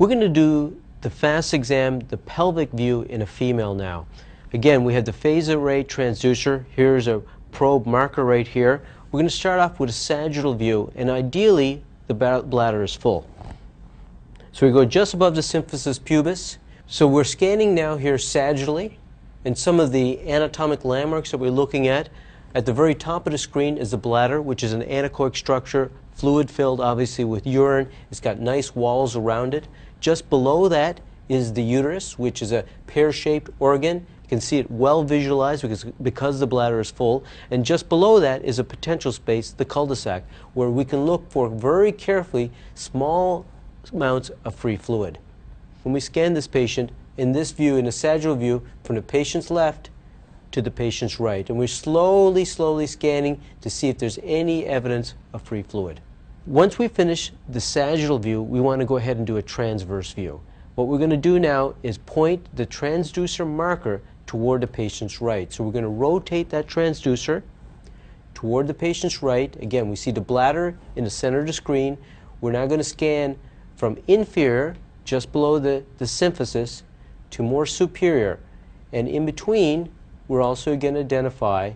We're going to do the FAST exam, the pelvic view in a female now. Again, we have the phase array transducer. Here's a probe marker right here. We're going to start off with a sagittal view, and ideally, the bladder is full. So we go just above the symphysis pubis. So we're scanning now here sagittally, and some of the anatomic landmarks that we're looking at. At the very top of the screen is the bladder, which is an anechoic structure, fluid filled obviously with urine. It's got nice walls around it. Just below that is the uterus, which is a pear-shaped organ. You can see it well visualized because, because the bladder is full. And just below that is a potential space, the cul-de-sac, where we can look for very carefully small amounts of free fluid. When we scan this patient, in this view, in a sagittal view, from the patient's left to the patient's right, and we're slowly, slowly scanning to see if there's any evidence of free fluid. Once we finish the sagittal view, we want to go ahead and do a transverse view. What we're going to do now is point the transducer marker toward the patient's right. So we're going to rotate that transducer toward the patient's right. Again, we see the bladder in the center of the screen. We're now going to scan from inferior, just below the, the symphysis, to more superior. And in between, we're also going to identify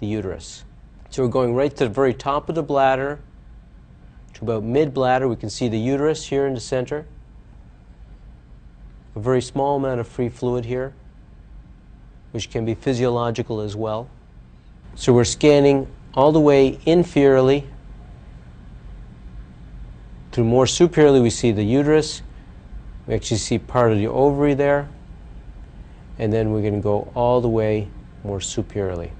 the uterus. So we're going right to the very top of the bladder, to about mid-bladder. We can see the uterus here in the center. A very small amount of free fluid here, which can be physiological as well. So we're scanning all the way inferiorly to more superiorly, we see the uterus. We actually see part of the ovary there. And then we're going to go all the way more superiorly.